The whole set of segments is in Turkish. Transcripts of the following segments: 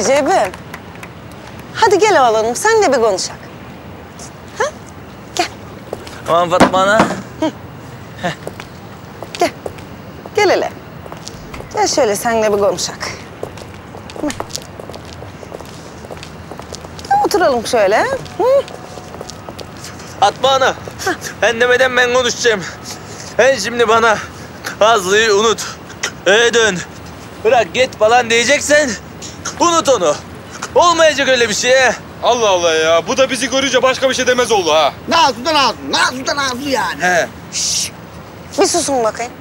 Recep'im. Hadi gel oğlum senle bir konuşak. Ha? Gel, Aman Fatma ana. gel. Gel hele. Gel şöyle senle bir konuşak. Hı. Oturalım şöyle. Hı? Fatma ana. Ben demeden ben konuşacağım. Sen şimdi bana Nazlı'yı unut. Eve dön. Bırak git falan diyeceksen unut onu. Olmayacak öyle bir şey. Allah Allah ya. Bu da bizi görünce başka bir şey demez oldu ha. Nazlı da Nazlı, Nazlı da Nazlı yani. He. Bir susun bakayım.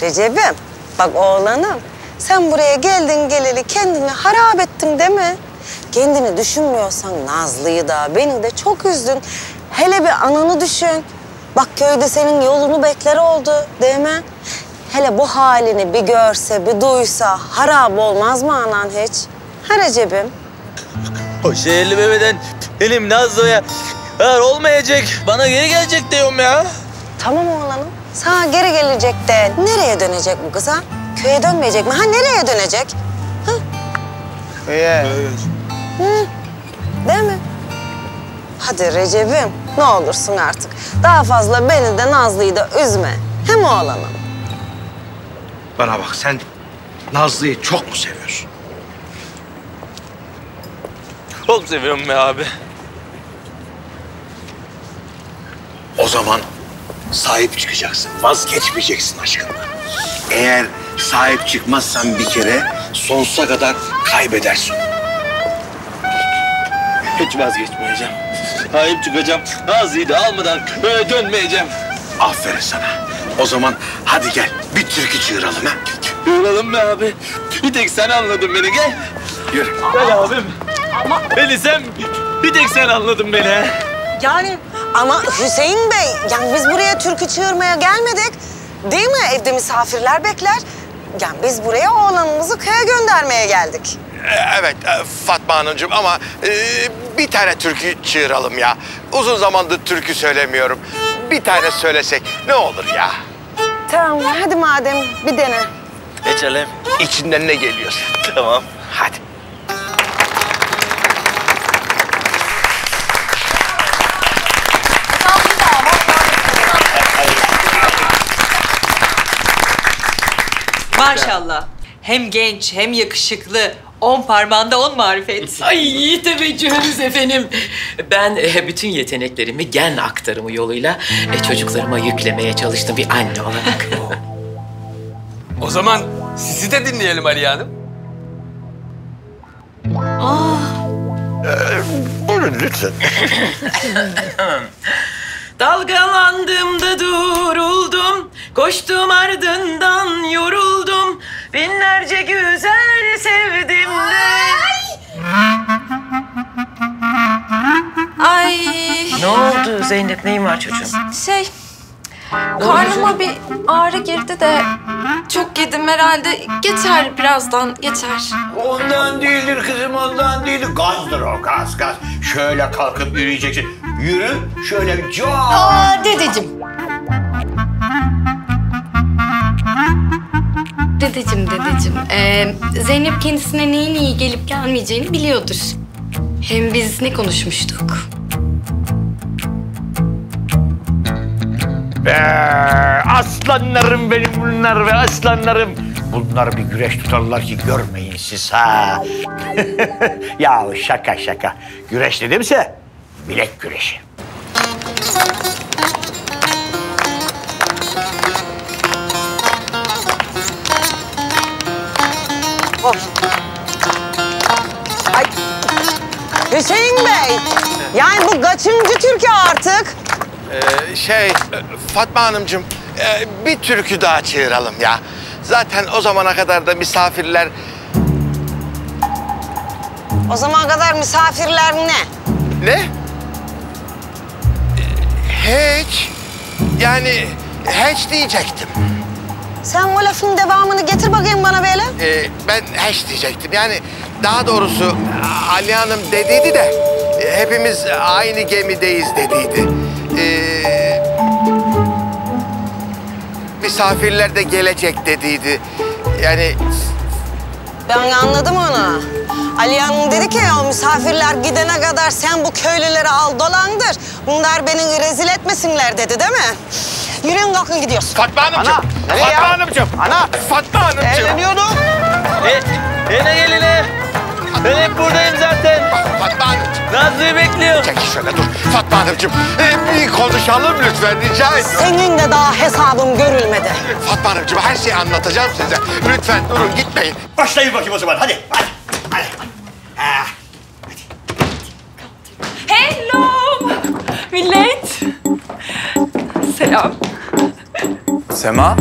Recep'im, bak oğlanım. Sen buraya geldin geleli kendini harap ettin değil mi? Kendini düşünmüyorsan Nazlı'yı da beni de çok üzdün. Hele bir ananı düşün. Bak köyde senin yolunu bekler oldu değil mi? Hele bu halini bir görse, bir duysa harap olmaz mı anan hiç? Ha Recep'im? O şehirli bebeden benim Nazlı'ya yar olmayacak. Bana geri gelecek diyorum ya. Tamam oğlanım. Sana geri gelecek de nereye dönecek bu kız ha? Köye dönmeyecek mi? Ha nereye dönecek? Ee, Değil mi? Hadi Recep'im ne olursun artık. Daha fazla beni de Nazlı'yı da üzme. Hem oğlanım. Bana bak sen Nazlı'yı çok mu seviyorsun? Çok seviyorum be abi. O zaman sahip çıkacaksın. Vazgeçmeyeceksin aşkından. Eğer sahip çıkmazsan bir kere sonsuza kadar kaybedersin. Hiç vazgeçmeyeceğim. Sahip çıkacağım. Nazlı'yı da almadan böyle dönmeyeceğim. Aferin sana. O zaman hadi gel bir türkü çığıralım ha. Yoralım be abi. Bir tek sen anladın beni gel. Yürü. Gel abim. Ama... Beni sen, bir tek sen anladın beni. Yani ama Hüseyin Bey, yani biz buraya türkü çığırmaya gelmedik. Değil mi? Evde misafirler bekler. Yani biz buraya oğlanımızı köye göndermeye geldik. Evet e, Fatma Hanımcığım ama e, bir tane türkü çığıralım ya. Uzun zamandır türkü söylemiyorum. Bir tane söylesek ne olur ya? Tamam, hadi madem bir dene. Geçelim. İçinden ne geliyorsa. Tamam. Hadi. Maşallah. Hem genç hem yakışıklı. On parmağında on marifet. Ay teveccühünüz efendim. Ben e, bütün yeteneklerimi gen aktarımı yoluyla e, çocuklarıma yüklemeye çalıştım bir anne olarak. O zaman sizi de dinleyelim Aliye Hanım. Buyurun lütfen. Dalgalandım da duruldum, koştum ardından yoruldum. Binlerce güzel sevdim de. Ay Ne oldu Zeynep neyin var çocuğum? şey karnıma bir ağrı girdi de çok yedim herhalde. Geçer birazdan geçer. Ondan değildir kızım ondan değildir. Gazdır o gaz gaz. Şöyle kalkıp yürüyeceksin. Yürü şöyle çok. Aa dedeciğim. Dedeciğim dedeciğim. Ee, Zeynep kendisine neyin iyi gelip gelmeyeceğini biliyordur. Hem biz ne konuşmuştuk? Be, aslanlarım benim bunlar ve aslanlarım. Bunlar bir güreş tutarlar ki görmeyin siz ha. ya şaka şaka. Güreş dedimse bilek güreşi. Hüseyin Bey, yani bu kaçıncı türkü artık? Ee, şey Fatma Hanımcığım e, bir türkü daha çığıralım ya. Zaten o zamana kadar da misafirler O zaman kadar misafirler ne? ne? Ee, Hiç. Yani hiç diyecektim. Sen o lafın devamını getir bakayım bana böyle. Ee, ben hiç diyecektim. Yani daha doğrusu Ali Hanım dediydi de hepimiz aynı gemideyiz dediydi. Ee, misafirler de gelecek dediydi. Yani Ben anladım onu. Aliyan'ın dedi ki o misafirler gidene kadar sen bu köylüleri al dolandır. Bunlar beni rezil etmesinler dedi değil mi? Yürüyün kalkın gidiyoruz. Fatma Hanımcığım. Ana, Fatma ya? Hanımcığım. Ana. Fatma Hanımcığım. Eğleniyorduk. E, e ne geline? Ben hep buradayım zaten. Fatma Hanımcığım. Nazlı'yı bekliyor. Çekil şöyle dur. Fatma Hanımcığım. e, bir konuşalım lütfen rica ediyorum. Senin de daha hesabın görülmedi. Fatma Hanımcığım her şeyi anlatacağım size. Lütfen durun gitmeyin. Başlayın bakayım o zaman hadi. Hadi. hadi. Ha. Hello millet. Selam. Sema?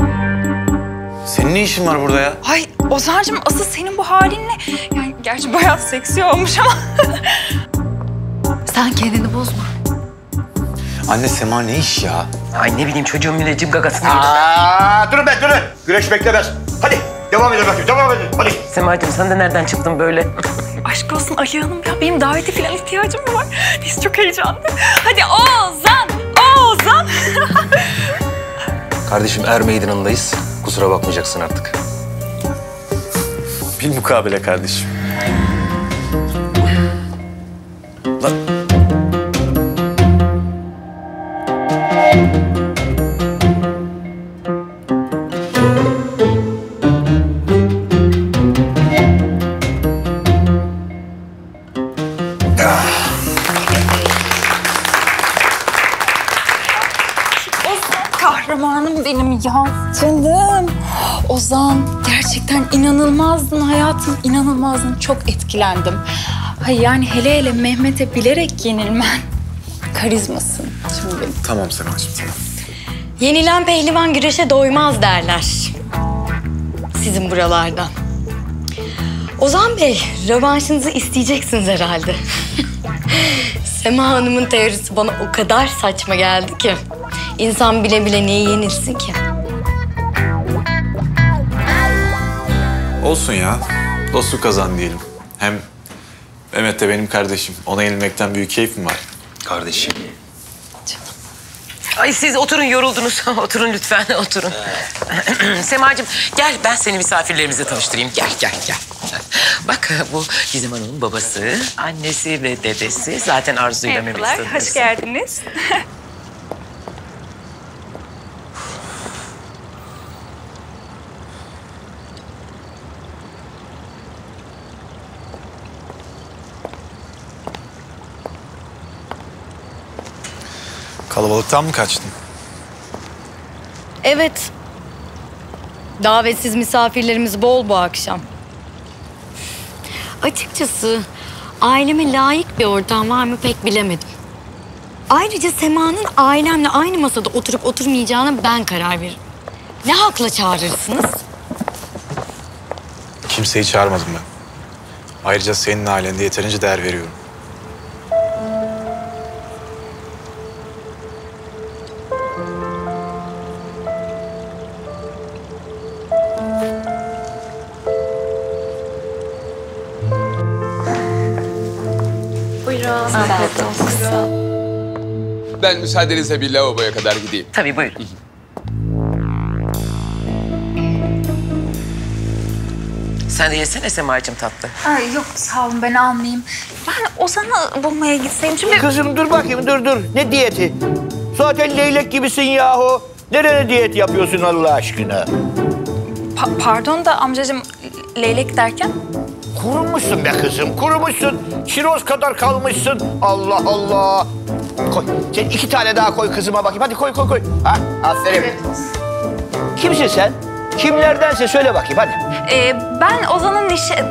Senin ne işin var burada ya? Ay Ozan'cığım asıl senin bu halinle yani gerçi bayağı seksi olmuş ama sen kendini bozma. Anne Sema ne iş ya? Ay ne bileyim çocuğun müneccim gagasını Aa, durun be durun. Güreş beklemez. Hadi devam edin bakayım devam edin. Hadi. Semacığım sen de nereden çıktın böyle? Aşk olsun Ali Hanım ya benim davete falan ihtiyacım mı var? Biz çok heyecanlı. Hadi Ozan, Ozan. Kardeşim Er Meydanı'ndayız. Kusura bakmayacaksın artık. Bil mukabele kardeşim. Lan. Ozan gerçekten inanılmazdın hayatım inanılmazdın. Çok etkilendim. Hay yani hele hele Mehmet'e bilerek yenilmen. Karizmasın şimdi. Tamam Sema'cığım tamam. Yenilen pehlivan güreşe doymaz derler. Sizin buralardan. Ozan Bey, rövanşınızı isteyeceksiniz herhalde. Sema Hanım'ın teorisi bana o kadar saçma geldi ki. İnsan bile bile niye yenilsin ki? Olsun ya. Dostluk kazan diyelim. Hem Mehmet de benim kardeşim. Ona yenilmekten büyük keyfim var. Kardeşim. Ay siz oturun yoruldunuz. oturun lütfen oturun. Semacığım gel ben seni misafirlerimizle tanıştırayım. Gel gel gel. Bak bu Gizem Hanım'ın babası, annesi ve dedesi. Zaten Arzu'yla Merhabalar, hoş geldiniz. Kalabalıktan mı kaçtın? Evet. Davetsiz misafirlerimiz bol bu akşam. Açıkçası aileme layık bir ortam var mı pek bilemedim. Ayrıca Sema'nın ailemle aynı masada oturup oturmayacağına ben karar veririm. Ne hakla çağırırsınız? Kimseyi çağırmadım ben. Ayrıca senin ailende yeterince değer veriyorum. Ben müsaadenizle bir lavaboya kadar gideyim. Tabii buyurun. Sen de yesene Semacığım tatlı. Ay yok sağ olun ben almayayım. Ben Ozan'ı bulmaya gitseydim şimdi... Kızım dur bakayım dur dur. Ne diyeti? Zaten leylek gibisin yahu. Nereye diyet yapıyorsun Allah aşkına? Pa- pardon da amcacığım leylek derken? Kurumuşsun be kızım, kurumuşsun. Şiroz kadar kalmışsın. Allah Allah. Koy. Sen iki tane daha koy kızıma bakayım. Hadi koy koy koy. Ha, aferin. Kimsin sen? Kimlerdense söyle bakayım hadi. Ee, ben Ozan'ın nişan...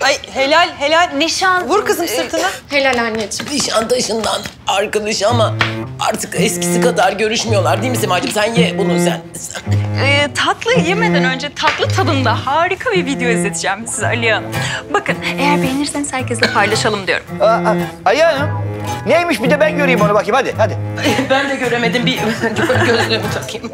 Ay helal helal. Nişan... Vur kızım sırtına. Helal anneciğim. Nişantaşından arkadaş ama artık eskisi kadar görüşmüyorlar değil mi Semacığım? Sen ye bunu sen. Ee, tatlı yemeden önce tatlı tadında harika bir video izleteceğim size Aliye Hanım. Bakın eğer beğenirseniz herkesle paylaşalım diyorum. Aa, aa, Ayı Hanım. Neymiş bir de ben göreyim onu bakayım hadi hadi. Ben de göremedim bir gözlüğümü takayım.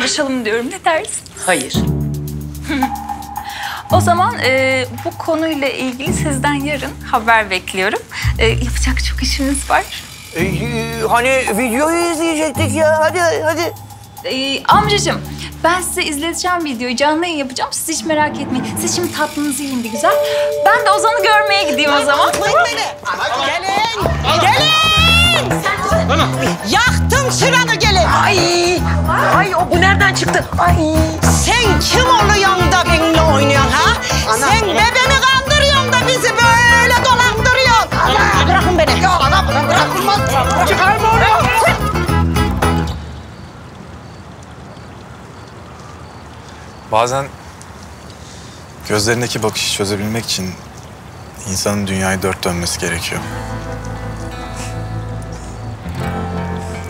Paylaşalım diyorum. Ne dersin? Hayır. O zaman e, bu konuyla ilgili sizden yarın haber bekliyorum. E, yapacak çok işimiz var. hani videoyu izleyecektik ya. Hadi hadi. E, amcacığım ben size izleteceğim videoyu. Canlı yayın yapacağım. Siz hiç merak etmeyin. Siz şimdi tatlınızı yiyin bir güzel. Ben de Ozan'ı görmeye gideyim o zaman. Gelin! Gelin! Yaktım sıranı gelin. Ay! Ay o bu nereden çıktı? Ay. Sen kim oluyorsun da benimle oynuyorsun ha? Sen bebemi kandırıyorsun da bizi böyle dolandırıyorsun. Ana, bırakın beni. Ya ana bırakılmaz. Çıkarma onu. Bazen gözlerindeki bakışı çözebilmek için insanın dünyayı dört dönmesi gerekiyor.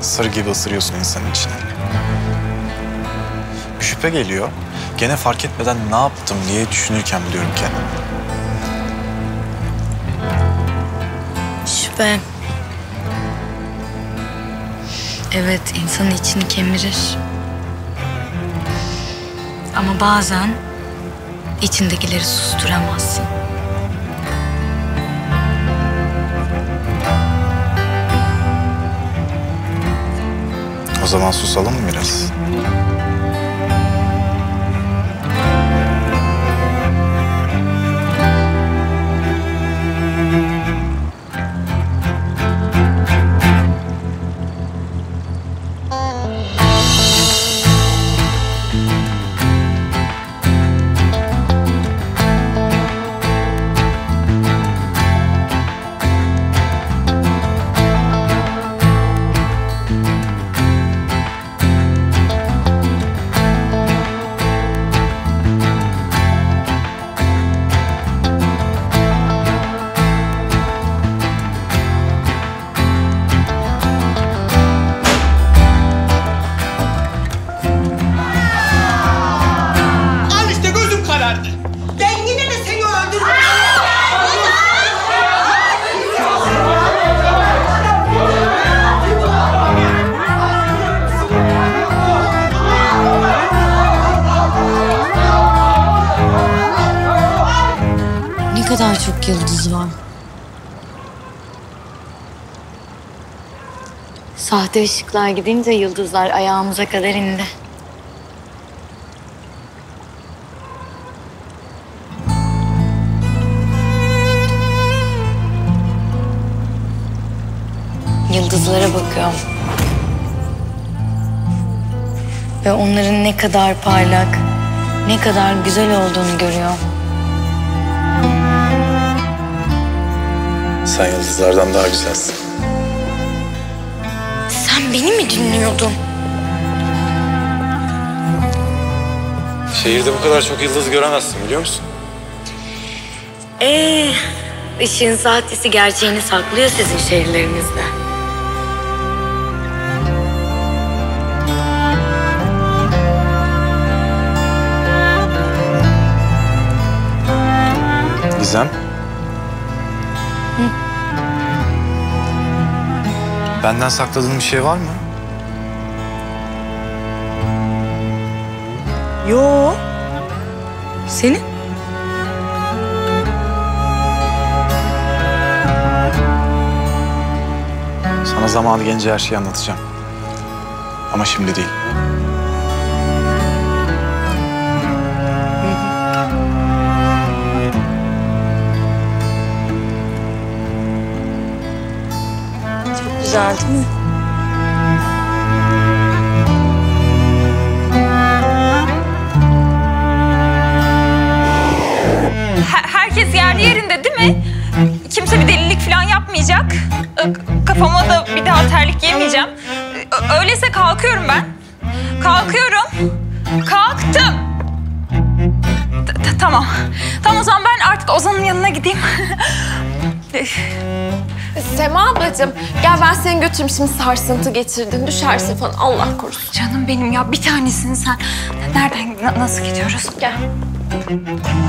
Sır gibi ısırıyorsun insanın içine. Bir şüphe geliyor. Gene fark etmeden ne yaptım diye düşünürken buluyorum kendimi. Şüphe. Evet, insanın içini kemirir. Ama bazen içindekileri susturamazsın. O zaman susalım mı biraz? Sahte ışıklar gidince yıldızlar ayağımıza kadar indi. Yıldızlara bakıyorum. Ve onların ne kadar parlak, ne kadar güzel olduğunu görüyorum. Sen yıldızlardan daha güzelsin. Sen beni mi dinliyordun? Şehirde bu kadar çok yıldız göremezsin biliyor musun? Ee, ışığın sahtesi gerçeğini saklıyor sizin şehirlerinizde. Gizem. Benden sakladığın bir şey var mı? Yo. Senin? Sana zamanı gelince her şeyi anlatacağım. Ama şimdi değil. Güzel değil mi? Her- herkes yerli yerinde değil mi? Kimse bir delilik falan yapmayacak. Kafama da bir daha terlik yemeyeceğim. Öyleyse kalkıyorum ben. Kalkıyorum. Kalktım. T- t- Tamam. Tamam o zaman ben artık Ozan'ın yanına gideyim. Sema ablacığım gel ben seni götüreyim şimdi sarsıntı geçirdin düşersin falan Allah korusun. Canım benim ya bir tanesin sen. Nereden na- nasıl gidiyoruz? Gel.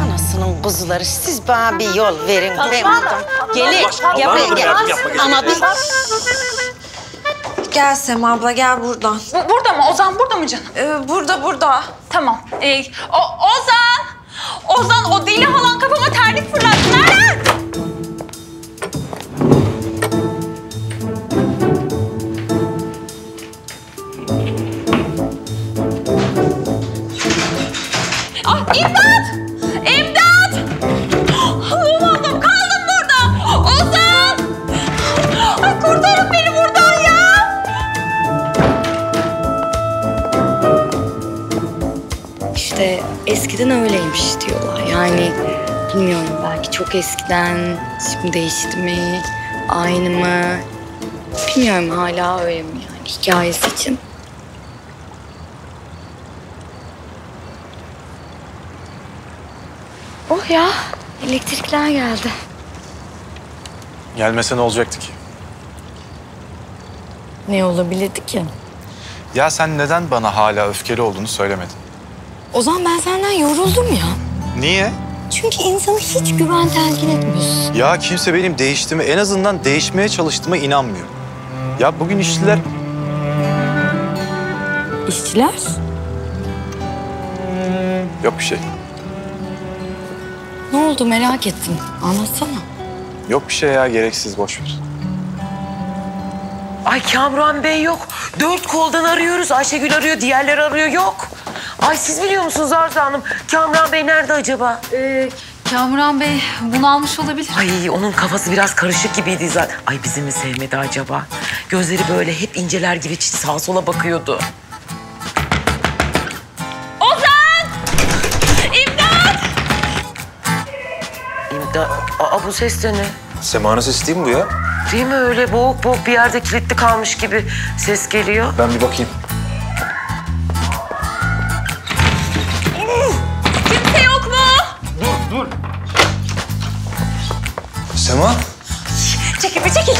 Anasının kuzuları siz bana bir yol verin. Ben buradan gelin. Ya buraya gel. Ama bir... Gel Sema abla gel buradan. Bu, burada mı? Ozan burada mı canım? Ee, burada burada. Tamam. Ee, o, Ozan! Ozan o deli halan kafama terlik fırlattı. Nereden? İmdat! İmdat! Olmadım kaldım burada. Ozan! Ay kurtarın beni buradan ya! İşte eskiden öyleymiş diyorlar. Yani bilmiyorum belki çok eskiden şimdi değişti mi? Aynı mı? Bilmiyorum hala öyle mi yani hikayesi için. Oh ya elektrikler geldi. Gelmese ne olacaktı ki? Ne olabilirdi ki? Ya sen neden bana hala öfkeli olduğunu söylemedin? O zaman ben senden yoruldum ya. Niye? Çünkü insanı hiç güven telkin etmiyorsun. Ya kimse benim değiştiğime, en azından değişmeye çalıştığıma inanmıyor. Ya bugün işçiler... İşçiler? Yok bir şey. Ne oldu merak ettim. Anlatsana. Yok bir şey ya, gereksiz, boş ver. Ay Kamran Bey yok. Dört koldan arıyoruz. Ayşegül arıyor, diğerleri arıyor. Yok. Ay siz biliyor musunuz Arzu Hanım? Kamran Bey nerede acaba? Ee, Kamuran Bey bunu almış olabilir. Ay onun kafası biraz karışık gibiydi zaten. Ay bizi mi sevmedi acaba? Gözleri böyle hep inceler gibi sağa sola bakıyordu. İmdat. Aa bu ses de ne? Sema'nın sesi değil mi bu ya? Değil mi öyle boğuk boğuk bir yerde kilitli kalmış gibi ses geliyor? Ben bir bakayım. Kimse yok mu? Sema? Çekil bir çekil.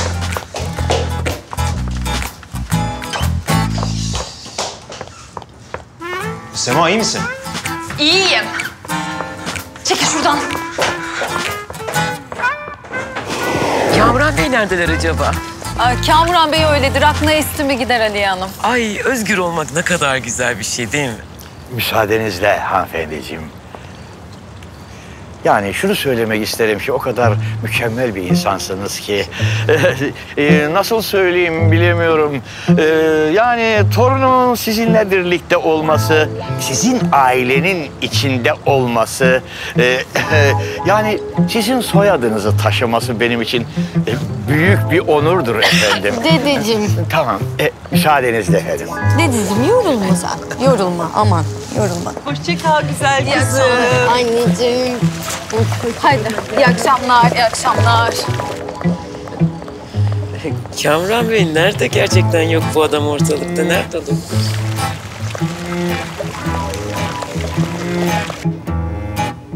Sema iyi misin? İyiyim. Çekil şuradan. Bey neredeler acaba? Ay, Kamuran Bey öyledir. Aklına esti mi gider Aliye Hanım. Ay özgür olmak ne kadar güzel bir şey değil mi? Müsaadenizle hanımefendiciğim. Yani şunu söylemek isterim ki o kadar mükemmel bir insansınız ki e, nasıl söyleyeyim bilemiyorum. E, yani torunumun sizinle birlikte olması, sizin ailenin içinde olması, e, yani sizin soyadınızı taşıması benim için e, büyük bir onurdur efendim. Dedeciğim. tamam, e, müsaadenizle efendim. Dedeciğim yorulma sen. Yorulma aman yorulma. Hoşça kal güzel İyi kızım. akşamlar. Anneciğim. Haydi. İyi akşamlar, iyi akşamlar. Kamran Bey nerede gerçekten yok bu adam ortalıkta? Nerede o?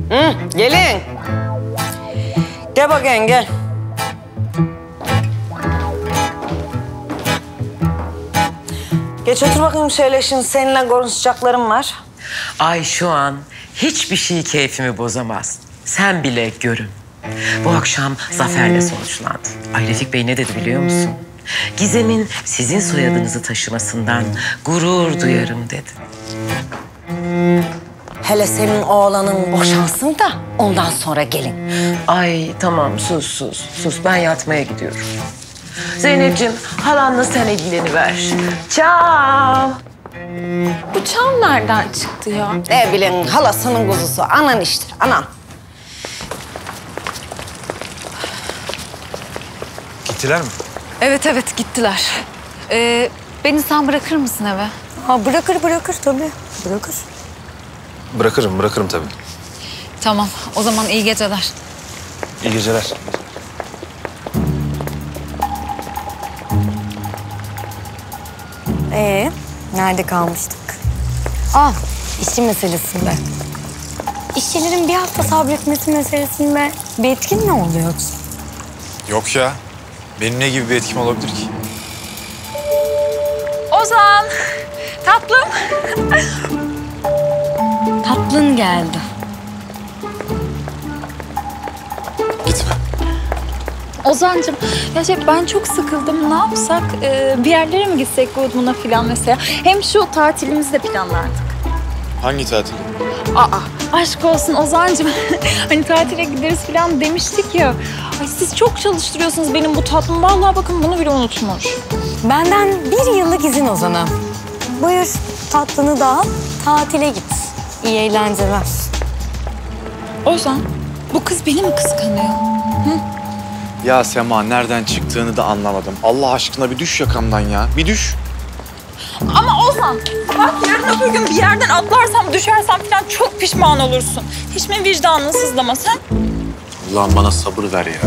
Hı, gelin. Gel bakayım gel. Geç otur bakayım şöyle şimdi seninle konuşacaklarım var. Ay şu an hiçbir şey keyfimi bozamaz. Sen bile görün. Bu akşam zaferle sonuçlandı. Ay Refik Bey ne dedi biliyor musun? Gizem'in sizin soyadınızı taşımasından gurur duyarım dedi. Hele senin oğlanın boşansın da ondan sonra gelin. Ay tamam sus sus sus ben yatmaya gidiyorum. Zeynep'ciğim halanla sen ilgileniver. Ciao. Bu çam nereden çıktı ya? Ne bileyim halasının kuzusu. Anan işte anan. Gittiler mi? Evet evet gittiler. Ee, beni sen bırakır mısın eve? Ha bırakır bırakır tabii. Bırakır. Bırakırım, bırakırım tabii. Tamam o zaman iyi geceler. İyi geceler. Ee, nerede kalmıştık? Ah, işçi meselesinde. İşçilerin bir hafta sabretmesi meselesinde bir etkin mi oluyor? Yok ya. Benim ne gibi bir etkim olabilir ki? Ozan! Tatlım. Tatlın geldi. Ozan'cığım ya şey ben çok sıkıldım. Ne yapsak? Ee, bir yerlere mi gitsek Goodman'a falan mesela? Hem şu tatilimizi de planlardık. Hangi tatil? Aa aşk olsun Ozan'cığım. hani tatile gideriz falan demiştik ya. Ay siz çok çalıştırıyorsunuz benim bu tatlım. Vallahi bakın bunu bile unutmuş. Benden bir yıllık izin Ozan'a. Buyur tatlını da al, tatile git. İyi eğlenceler. Ozan bu kız beni mi kıskanıyor? Ya Sema nereden çıktığını da anlamadım. Allah aşkına bir düş yakamdan ya. Bir düş. Ama Ozan bak yarın öbür gün bir yerden atlarsam düşersem falan çok pişman olursun. Hiç mi vicdanını sızlama sen? Ulan bana sabır ver ya.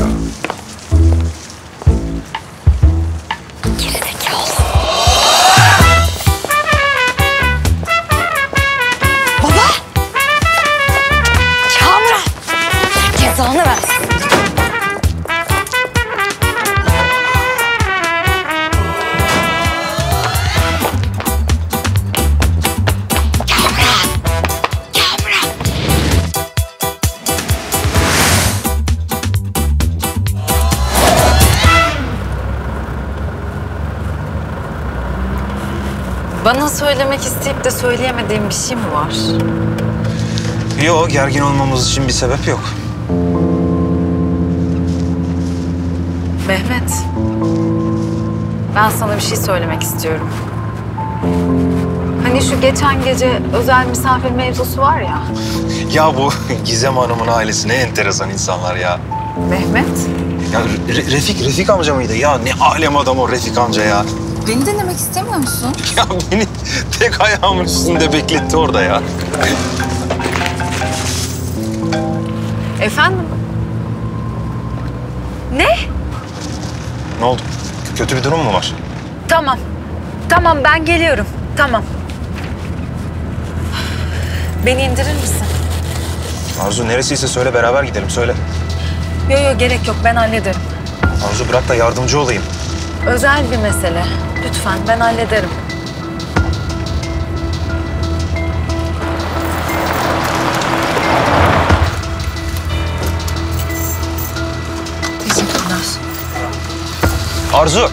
Bana söylemek isteyip de söyleyemediğim bir şey mi var? Yok, gergin olmamız için bir sebep yok. Mehmet. Ben sana bir şey söylemek istiyorum. Hani şu geçen gece özel misafir mevzusu var ya. Ya bu Gizem Hanım'ın ailesi ne enteresan insanlar ya. Mehmet. Ya Re- Refik, Refik amca mıydı? Ya ne alem adam o Refik amca ya. Beni denemek istemiyor musun? Ya beni tek ayağımın üstünde bekletti orada ya. Efendim? Ne? Ne oldu? Kötü bir durum mu var? Tamam. Tamam ben geliyorum. Tamam. Beni indirir misin? Arzu neresiyse söyle beraber gidelim söyle. Yok yok gerek yok ben hallederim. Arzu bırak da yardımcı olayım. Özel bir mesele. Lütfen ben hallederim. Teşekkürler. Arzu!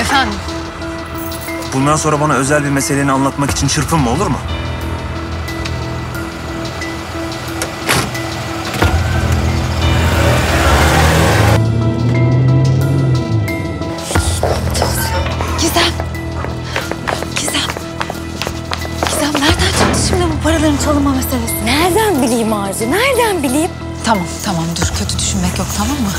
Efendim? Bundan sonra bana özel bir meseleni anlatmak için çırpınma olur mu? Arzu, nereden bileyim? Tamam tamam dur kötü düşünmek yok tamam mı?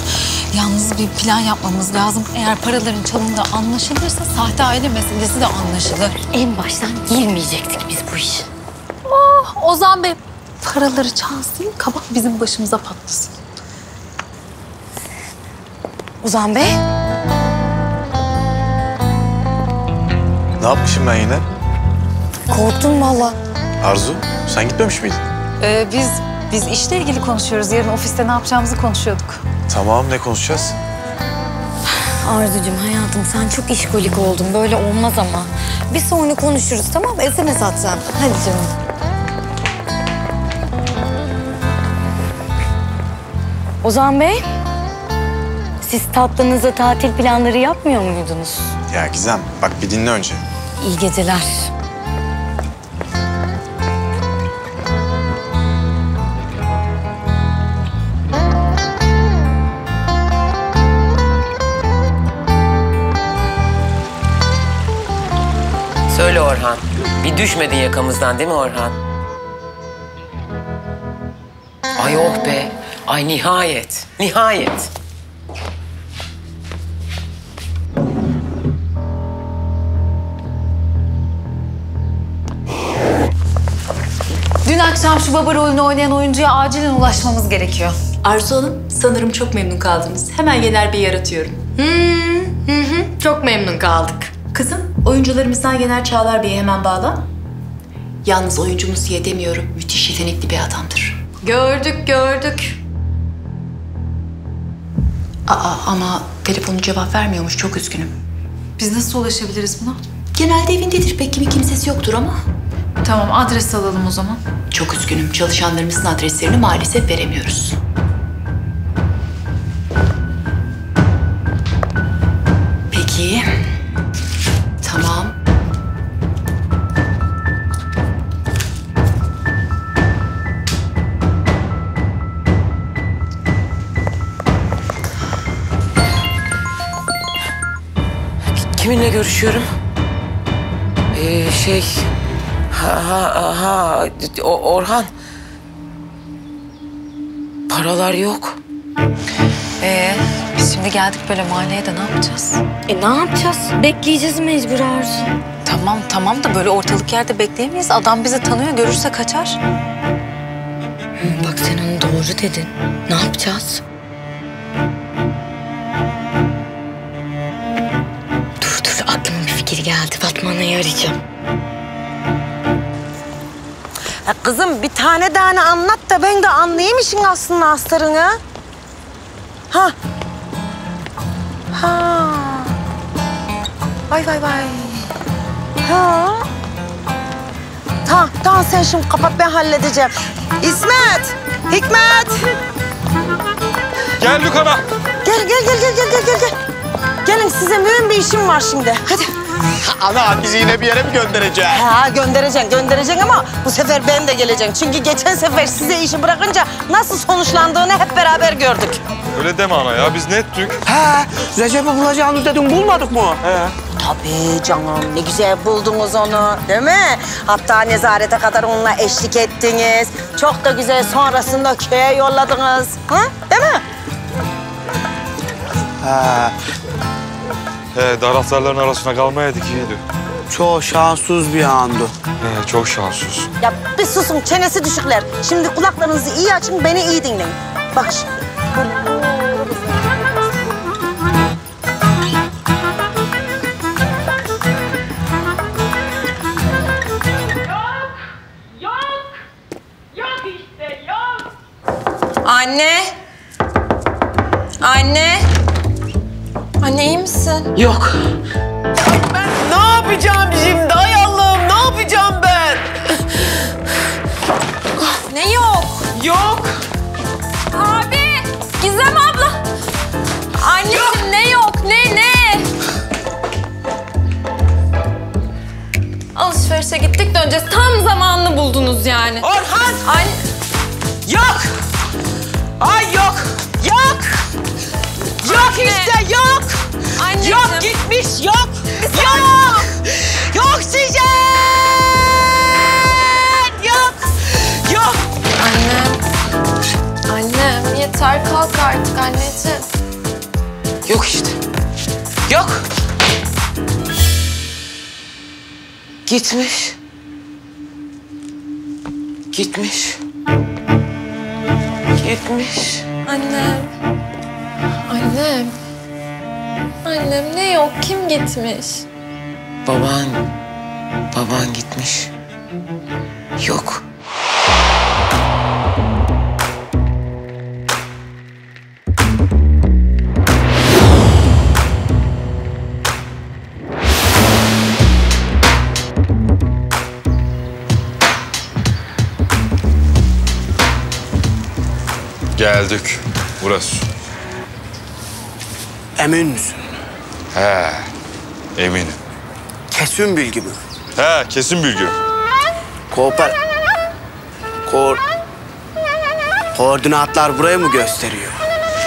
Yalnız bir plan yapmamız lazım. Eğer paraların çalındığı anlaşılırsa sahte aile meselesi de anlaşılır. En baştan girmeyecektik biz bu işe. Oh, Ozan Bey paraları çalsın kabak bizim başımıza patlasın. Ozan Bey, Ne yapmışım ben yine? korktum valla. Arzu sen gitmemiş miydin? Ee, biz biz işle ilgili konuşuyoruz. Yarın ofiste ne yapacağımızı konuşuyorduk. Tamam ne konuşacağız? Arzucuğum hayatım sen çok işkolik oldun. Böyle olmaz ama. Bir sonra konuşuruz tamam mı? SMS atacağım. Hadi canım. Ozan Bey, siz tatlınıza tatil planları yapmıyor muydunuz? Ya Gizem bak bir dinle önce. İyi geceler. Orhan. Bir düşmedin yakamızdan değil mi Orhan? Ay oh be. Ay nihayet. Nihayet. Dün akşam şu baba rolünü oynayan oyuncuya acilen ulaşmamız gerekiyor. Arzu Hanım, sanırım çok memnun kaldınız. Hemen Yener Bey'i aratıyorum. Hı hı, çok memnun kaldık. Kızım, oyuncularımızdan Yener Çağlar Bey'i hemen bağla. Yalnız oyuncumuz diye demiyorum, müthiş yetenekli bir adamdır. Gördük, gördük. Aa ama telefonu cevap vermiyormuş, çok üzgünüm. Biz nasıl ulaşabiliriz buna? Genelde evindedir, pek kimi kimsesi yoktur ama. Tamam adres alalım o zaman. Çok üzgünüm, çalışanlarımızın adreslerini maalesef veremiyoruz. Görüşüyorum? Ee, şey... Ha, ha, ha, o, Orhan. Paralar yok. Ee, biz şimdi geldik böyle mahalleye de ne yapacağız? E ne yapacağız? Bekleyeceğiz mecbur Arzu. Tamam tamam da böyle ortalık yerde bekleyemeyiz. Adam bizi tanıyor görürse kaçar. Hı, bak sen onu doğru dedin. Ne yapacağız? Fikir geldi. Fatma Ana'yı arayacağım. Ya kızım bir tane tane anlat da ben de anlayayım işin aslında astarını. Ha. Ha. Vay vay vay. Ha. Tamam, tamam sen şimdi kapat ben halledeceğim. İsmet, Hikmet. Gel gel gel gel gel gel gel. gel. Gelin size mühim bir işim var şimdi. Hadi. Ana bizi yine bir yere mi göndereceksin? Ha göndereceksin, göndereceksin ama bu sefer ben de geleceğim. Çünkü geçen sefer size işi bırakınca nasıl sonuçlandığını hep beraber gördük. Öyle deme ana ya biz ne ettik? He, Recep'i bulacağını dedin bulmadık mı? He. Tabii canım, ne güzel buldunuz onu, değil mi? Hatta nezarete kadar onunla eşlik ettiniz. Çok da güzel sonrasında köye yolladınız. Ha? Değil mi? He, He taraftarların arasına kalmayaydık iyiydi. çok şanssız bir andı. He çok şanssız. Ya bir susun, çenesi düşükler. Şimdi kulaklarınızı iyi açın, beni iyi dinleyin. Bak şimdi. Misin? Yok. Ne yapacağım şimdi? Ay Allah'ım ne yapacağım ben? Ne yok? Yok. Abi. Gizem abla. Anneciğim ne yok? Ne ne? Alışverişe gittik döneceğiz. Tam zamanını buldunuz yani. Orhan. Anne. Yok. Ay yok. Yok. Yok işte yok. Yok gitmiş yok. Yok. Yok Sizen. Yok. Yok. Annem. Annem yeter kalk artık anneciğim. Yok işte. Yok. Gitmiş. Gitmiş. Gitmiş. Annem. Annem. Annem ne yok? Kim gitmiş? Baban, baban gitmiş. Yok. Geldik. Burası. Emin misin? He. Eminim. Kesin bilgi mi? He kesin bilgi. Kooper... Koor... Koordinatlar burayı mı gösteriyor?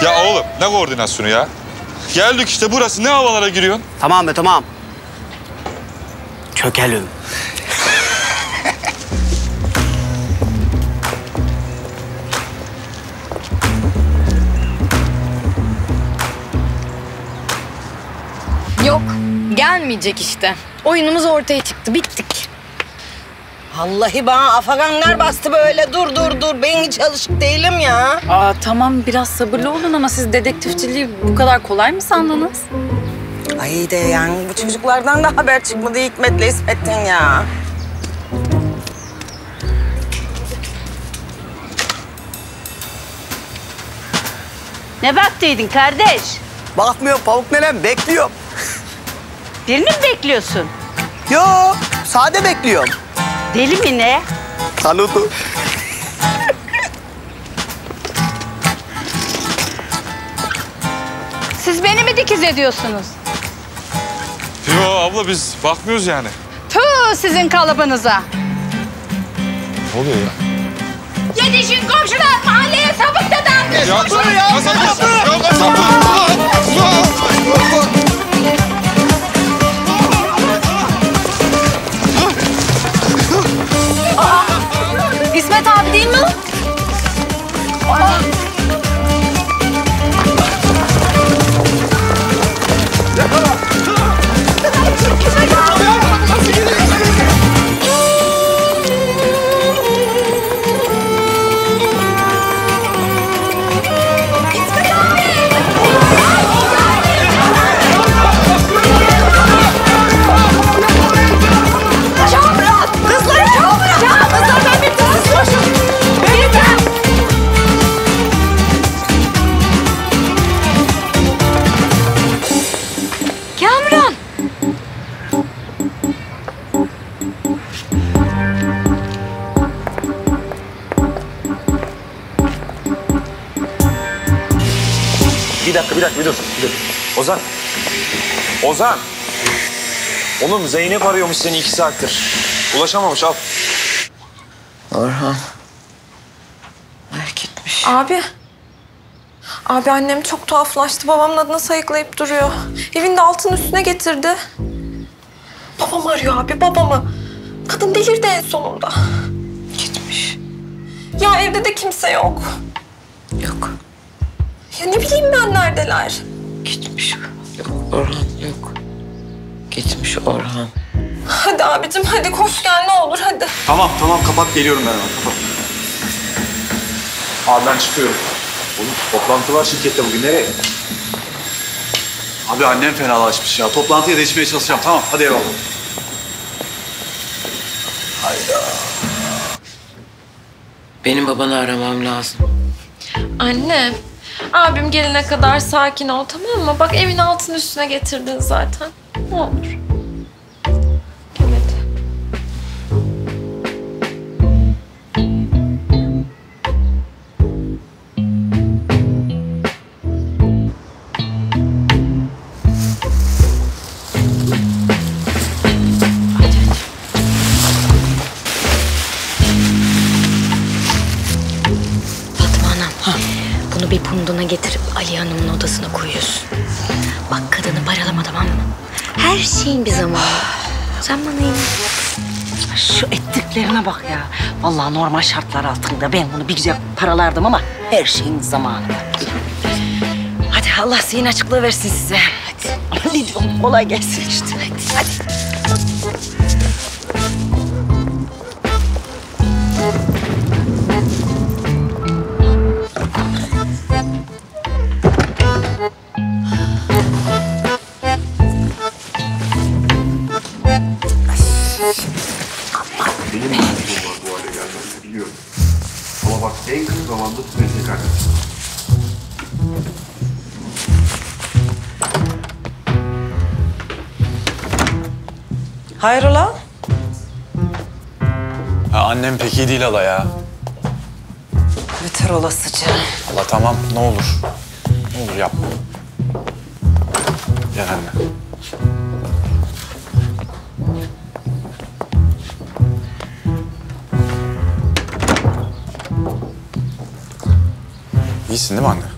Ya oğlum ne koordinasyonu ya? Geldik işte burası ne havalara giriyorsun? Tamam be tamam. Çökelim. Gelmeyecek işte. Oyunumuz ortaya çıktı, bittik. Vallahi bana afaganlar bastı böyle. Dur dur dur. Ben hiç alışık değilim ya. Aa tamam biraz sabırlı olun ama siz dedektifçiliği bu kadar kolay mı sandınız? Ay de yani bu çocuklardan da haber çıkmadı Hikmet'le İsmet'ten ya. Ne baktıydın kardeş? Bakmıyorum pavuk nelen bekliyorum. Birini mi bekliyorsun? Yo sade bekliyorum. Deli mi ne? Tanıdı. Siz beni mi dikiz ediyorsunuz? Yo abla biz bakmıyoruz yani. Tüh sizin kalıbınıza. Ne oluyor ya? Yetişin komşular mahalleye sapık dadandı. Ya, Koşun. ya, ya, sapık, ya, sapık. Mehmet abi değil mi o? Ay. Ozan. Oğlum Zeynep arıyormuş seni iki saattir. Ulaşamamış, al. Orhan. Abi. Abi annem çok tuhaflaştı. Babamın adını sayıklayıp duruyor. Evinde altın üstüne getirdi. Babamı arıyor abi babamı. Kadın delirdi en sonunda. Gitmiş. Ya evde de kimse yok. Yok. Ya ne bileyim ben neredeler. Gitmiş. Yok Orhan yok. Gitmiş Orhan. Hadi abicim hadi koş gel ne olur hadi. Tamam, tamam. Kapat, geliyorum ben hemen. Kapat. Abi ben çıkıyorum. Oğlum toplantı var şirkette bugün. Nereye? Abi annem fenalaşmış ya. Toplantıya da içmeye çalışacağım. Tamam, hadi eyvallah. Benim babanı aramam lazım. Anne, abim gelene kadar sakin ol tamam mı? Bak evin altın üstüne getirdin zaten. Ne olur. Şeyin bir zamanı. Sen bana in. Şu ettiklerine bak ya. Vallahi normal şartlar altında ben bunu bir güzel paralardım ama her şeyin zamanı. Hadi Allah zihin açıklığı versin size. Hadi. Ama ne diyorum kolay gelsin işte. Hadi. Hadi. Hayrola? Ha, annem pek iyi değil hala ya. Beter olasıca. Allah tamam, ne olur. Ne olur yapma. Gel anne. İyisin değil mi anne?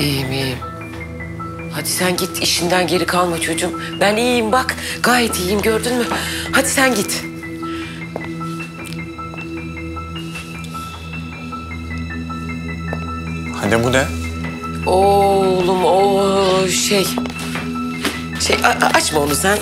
İyiyim iyiyim. Hadi sen git işinden geri kalma çocuğum. Ben iyiyim bak. Gayet iyiyim gördün mü? Hadi sen git. Anne bu ne? Oğlum o şey. Şey açma onu sen.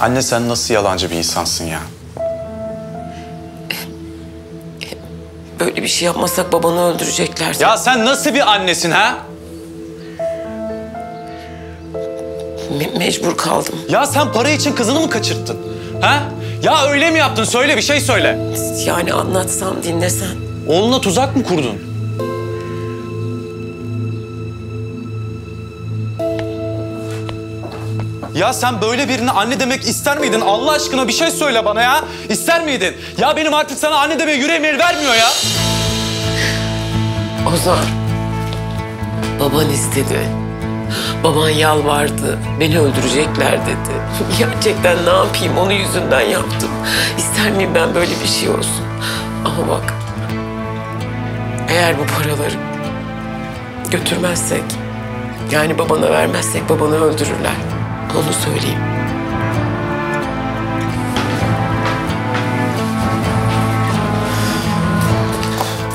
Anne sen nasıl yalancı bir insansın ya? Böyle bir şey yapmasak babanı öldürecekler. Ya sen nasıl bir annesin ha? Me- mecbur kaldım. Ya sen para için kızını mı kaçırttın? Ha? Ya öyle mi yaptın? Söyle bir şey söyle. Yani anlatsam dinlesen. Oğluna tuzak mı kurdun? Ya sen böyle birine anne demek ister miydin? Allah aşkına bir şey söyle bana ya. İster miydin? Ya benim artık sana anne demeye yüreğim el vermiyor ya. Ozan. Baban istedi. Baban yalvardı. Beni öldürecekler dedi. Gerçekten ne yapayım onun yüzünden yaptım. İster miyim ben böyle bir şey olsun? Ama bak. Eğer bu paraları götürmezsek, yani babana vermezsek babanı öldürürler. Onu söyleyeyim.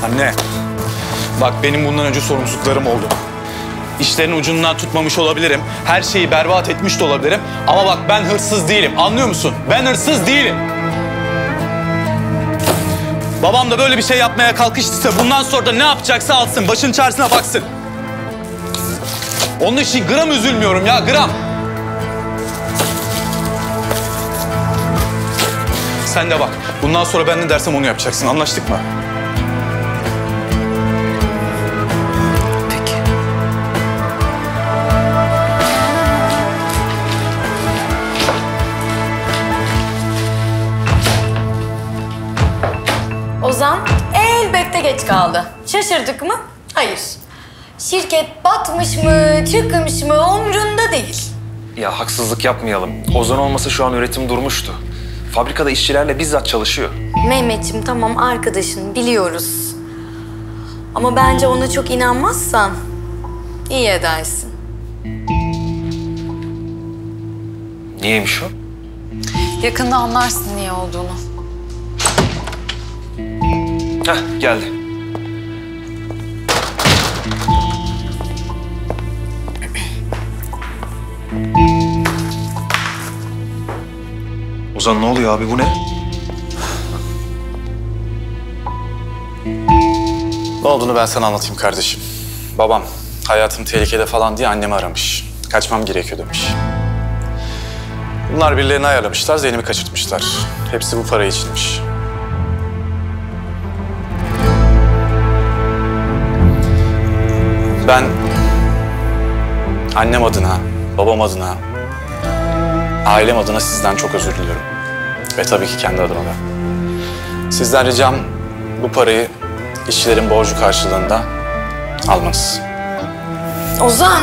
Anne, bak benim bundan önce sorumsuzluklarım oldu. İşlerin ucundan tutmamış olabilirim. Her şeyi berbat etmiş de olabilirim. Ama bak ben hırsız değilim. Anlıyor musun? Ben hırsız değilim. Babam da böyle bir şey yapmaya kalkıştıysa bundan sonra da ne yapacaksa alsın. Başın çaresine baksın. Onun için gram üzülmüyorum ya gram. Sen de bak. Bundan sonra ben ne dersem onu yapacaksın. Anlaştık mı? Ozan elbette geç kaldı. Şaşırdık mı? Hayır. Şirket batmış mı, çıkmış mı umrunda değil. Ya haksızlık yapmayalım. Ozan olmasa şu an üretim durmuştu. Fabrikada işçilerle bizzat çalışıyor. Mehmetciğim tamam arkadaşın biliyoruz. Ama bence ona çok inanmazsan iyi edersin. Niyeymiş o? Yakında anlarsın niye olduğunu. Heh geldi. Ozan ne oluyor abi bu ne? Ne olduğunu ben sana anlatayım kardeşim. Babam hayatım tehlikede falan diye annemi aramış. Kaçmam gerekiyor demiş. Bunlar birilerini ayarlamışlar, Zeynep'i kaçırtmışlar. Hepsi bu para içinmiş. Ben annem adına, babam adına, ailem adına sizden çok özür diliyorum. Ve tabii ki kendi adıma da. Sizden ricam bu parayı işçilerin borcu karşılığında almanız. Ozan!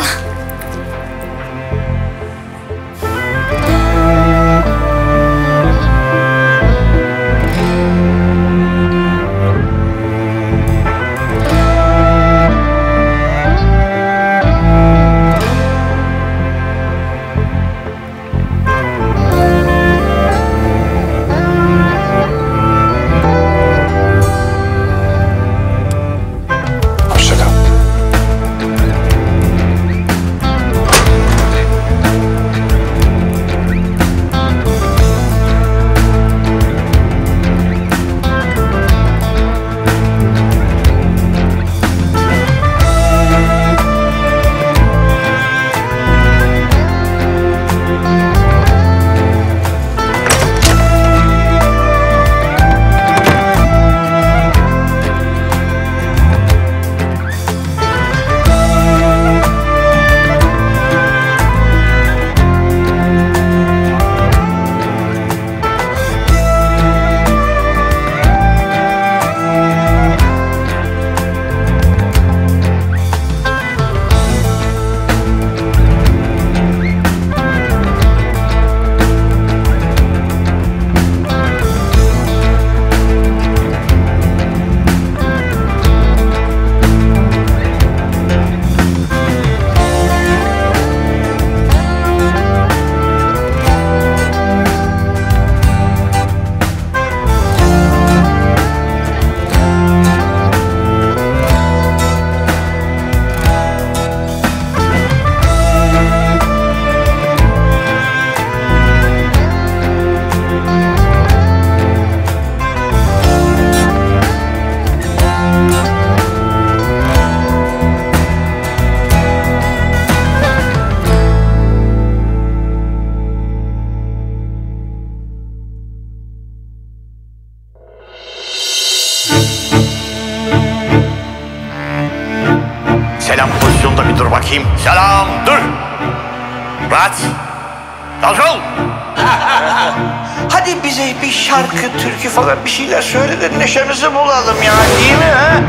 Söyle de neşemizi bulalım ya değil mi ha?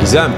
Gizem.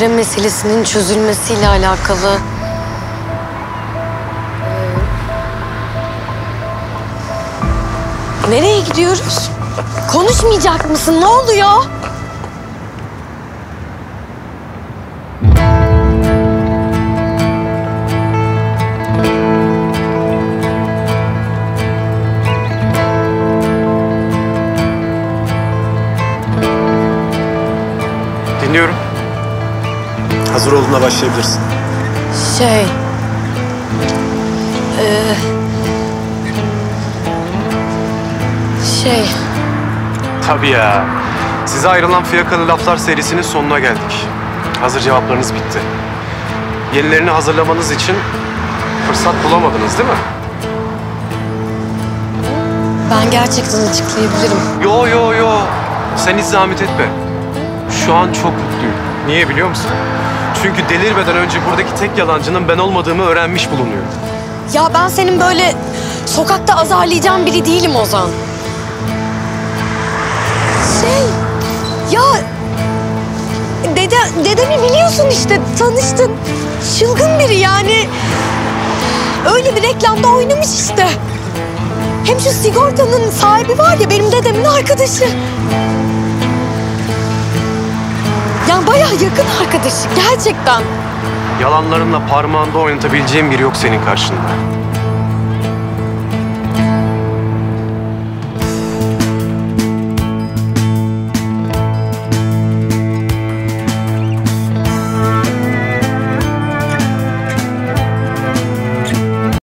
Para meselesinin çözülmesiyle alakalı... Ee, Nereye gidiyoruz? Konuşmayacak mısın? Ne oluyor? Dinliyorum. Hazır olduğunda başlayabilirsin. Şey... ee, şey... Tabii ya. Size ayrılan fiyakalı laflar serisinin sonuna geldik. Hazır cevaplarınız bitti. Yenilerini hazırlamanız için fırsat bulamadınız değil mi? Ben gerçekten açıklayabilirim. Yo yo yo. Sen hiç zahmet etme. Şu an çok mutluyum. Niye biliyor musun? Çünkü delirmeden önce buradaki tek yalancının ben olmadığımı öğrenmiş bulunuyor. Ya ben senin böyle sokakta azarlayacağın biri değilim Ozan. Şey, ya dede, dedemi biliyorsun işte tanıştın. Çılgın biri yani. Öyle bir reklamda oynamış işte. Hem şu sigortanın sahibi var ya benim dedemin arkadaşı. Yani bayağı yakın arkadaşı gerçekten. Yalanlarınla parmağında oynatabileceğim biri yok senin karşında.